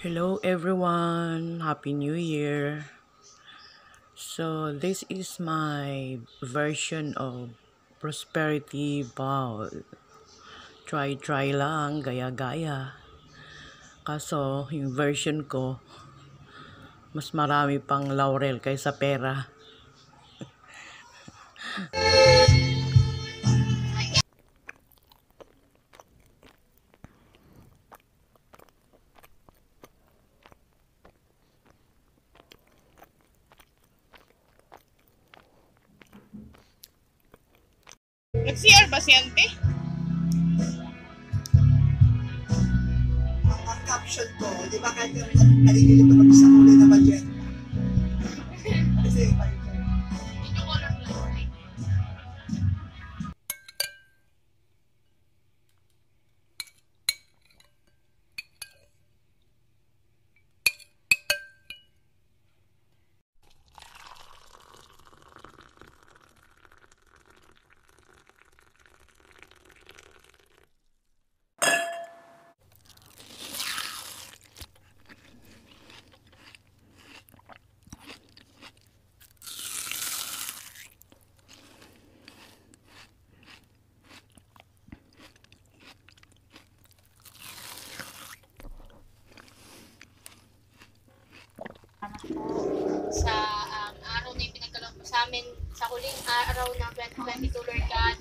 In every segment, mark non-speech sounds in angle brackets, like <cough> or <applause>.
Hello everyone, Happy New Year. So this is my version of Prosperity Bowl. Try try lang, gaya-gaya. Kaso yung version ko mas marami pang laurel kaysa pera. <laughs> Nag-CR ba si Ante? ang caption ko, di ba kahit yung nalilito kami sa kulay na budget? Sa um, araw na yung pinagkaloob mo sa amin sa huling araw ng 2022, Lord God.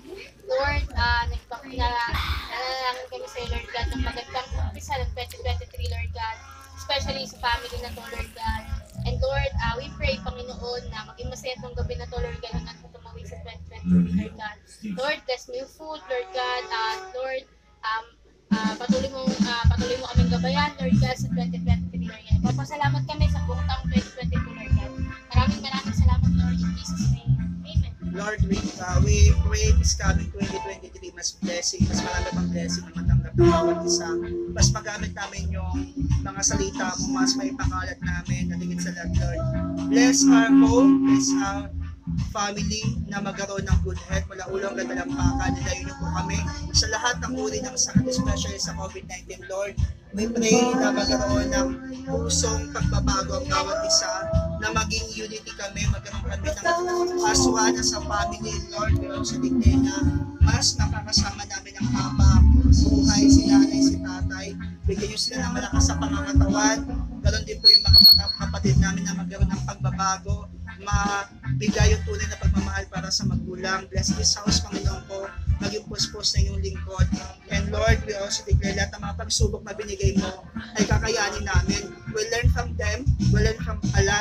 Lord, uh, nanalangin kami sa Lord God, ng magandang umpisa ng 2023, Lord God. Especially sa family na to, Lord God. And Lord, uh, we pray, Panginoon, na maging masaya itong gabi na to, Lord God, hanggang sa tumawi sa 2023, Lord God. Lord, bless new food, Lord God. Uh, Lord, um, uh, patuloy mo uh, patuloy mo kaming gabayan, Lord God, sa 2023, Lord, we, uh, we pray this coming 2023, mas blessing, mas marami pang blessing na matanggap ng bawat isa. Mas magamit namin yung mga salita mo, mas may pakalat namin, natigit sa lahat, Lord. Bless our home, bless our family na magkaroon ng good health mula ulang katalampakan. Nilayo niyo po kami sa lahat ng uri ng sakit, especially sa COVID-19, Lord. We pray na magkaroon ng pusong pagbabago ang bawat isa, na maging unity kami, magkaroon kami ng aswana sa family, Lord. We also declare na mas nakakasama namin ang papa, buhay, si nanay, si tatay. Bigyan niyo sila ng malakas sa pangangatawan. Ganon din po yung mga kapatid namin na magkaroon ng pagbabago, mabigay yung tunay na pagmamahal para sa magulang. Bless this house, Panginoon ko, maging puspos na iyong lingkod. And Lord, we also declare lahat ng mga pagsubok na binigay mo ay kakayanin namin. We learn from them, we learn from Allah.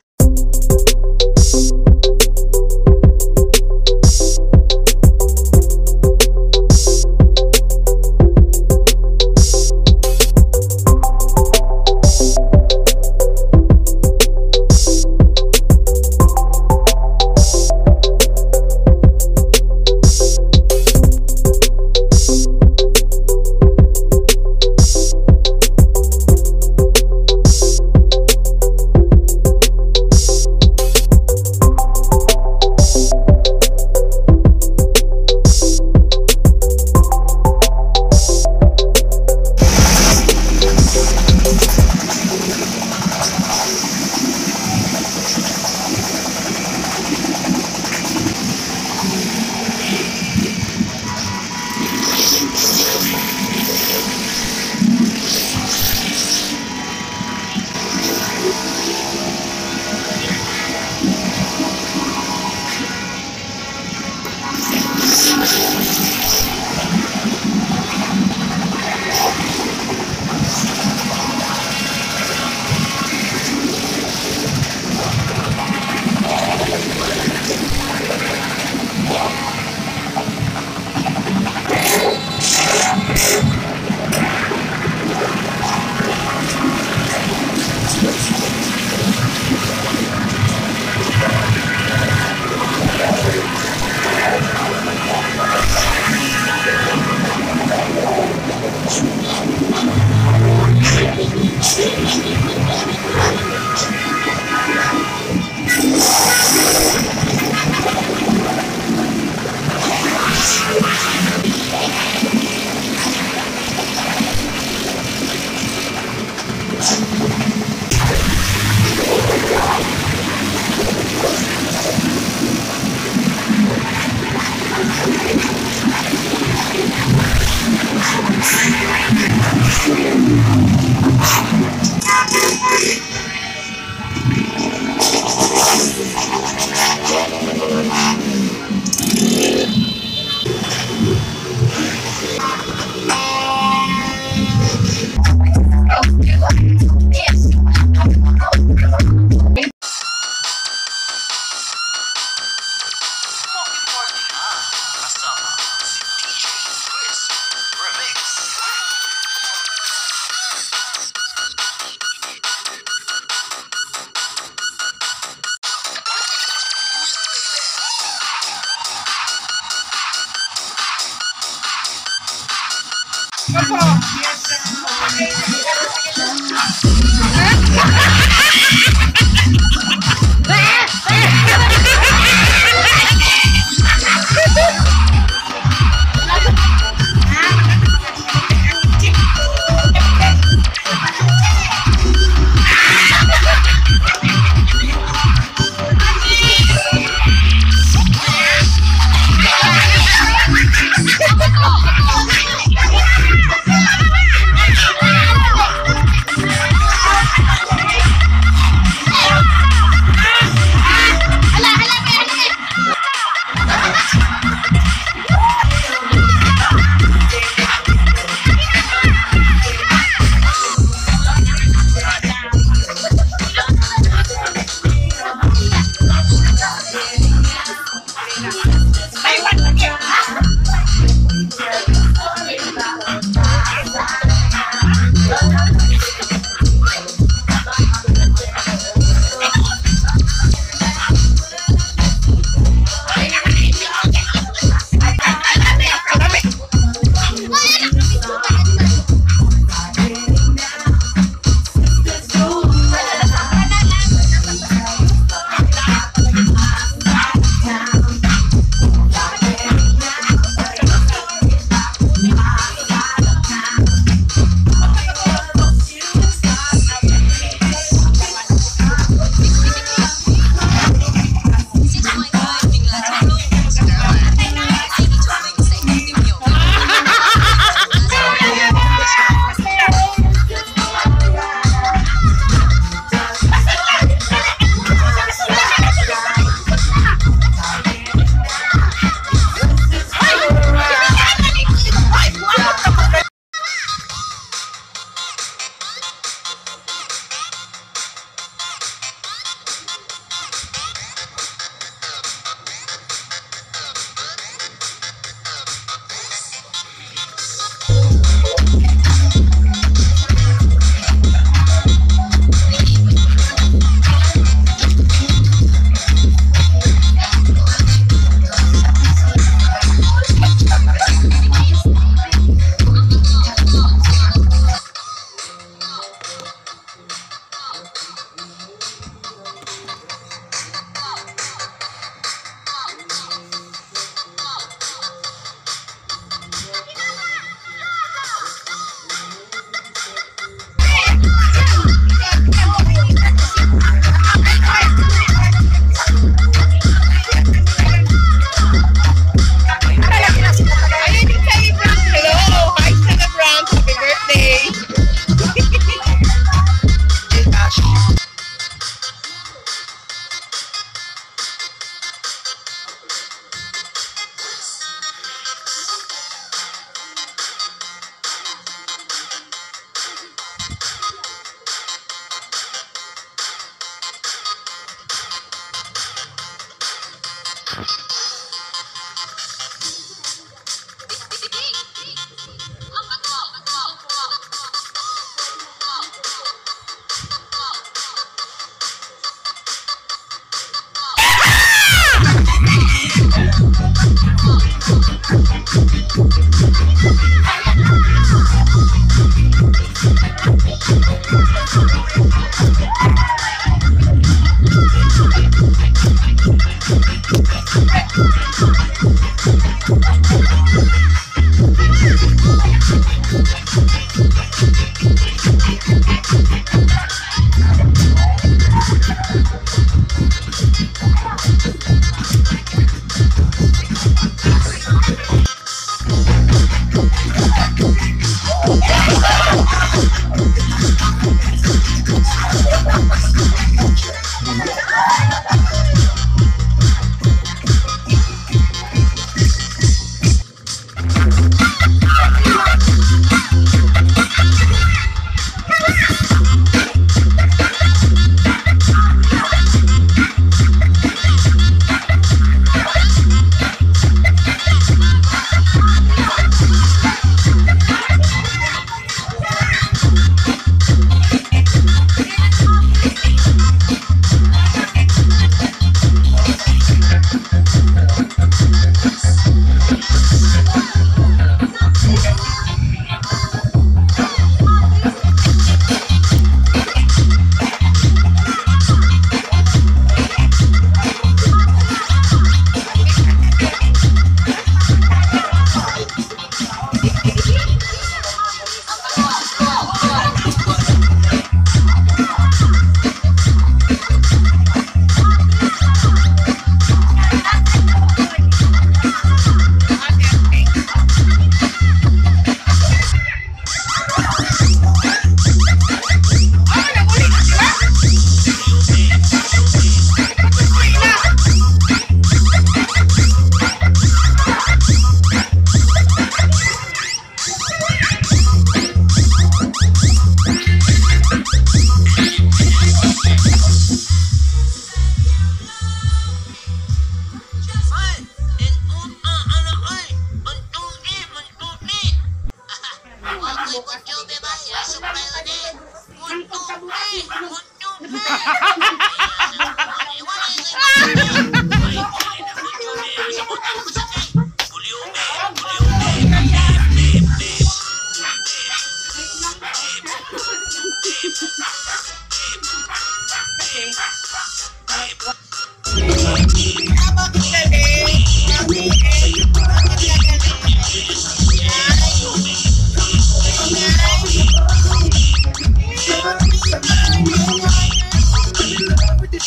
Stop!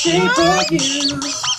Shape of you.